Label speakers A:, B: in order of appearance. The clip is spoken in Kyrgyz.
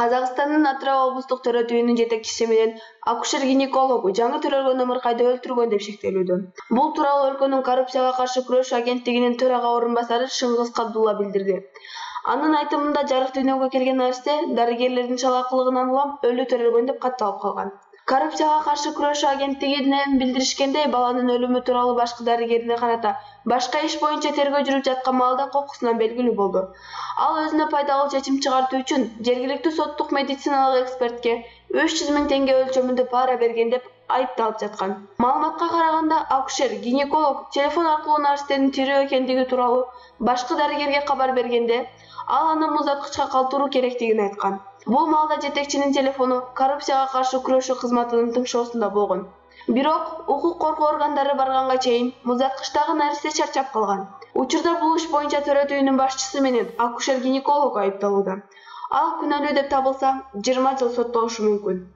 A: казакстандын атырау облустук төрөтүүнүн жетекчиси менен акушер гинекологу жаңы төрөлгөн ымыркайды өлтүргөн деп шектелүүдө. Бул тууралуу өлкөнүн коррупцияга каршы күрөш агенттигинин төрага орун басары шыңгыз кабдулла билдирди. Анын айтымында жарык дүйнөгө келген наристе дарыгерлердин чалаакылыгынан улам өлү төрөлгөн деп катталып калган коррупцияга каршы күрөшүү агенттигинен билдиришкендей баланын өлүмү тууралуу башкы дарыгерине карата башка иш боюнча тергөө жүрүп жаткан маалда кокусунан белгилүү болду. Ал өзүнө пайдалуу чечим чыгартуу үчүн жергиликтүү соттук медициналык экспертке үч жүз миң теңге өлчөмүндө пара берген деп айыпталып жаткан. Маалыматка караганда акушер гинеколог телефон аркылуу наристенин тирүү экендиги тууралуу башкы дарыгерге кабар бергенде ал аны муздаткычка калтыруу керектигин айткан. Бул маалда жетекчинин телефону коррупцияга каршы күрөшүү кызматынын тыңшоосунда болгон. Бирок укук коргоо органдары барганга чейин муздаткычтагы наристе чарчап калган. Учурда бул иш боюнча төрөтүүнүн башчысы менен акушер гинеколог айыпталууда. Ал күнөөлүү деп табылса жыйырма жыл соттолушу мүмкүн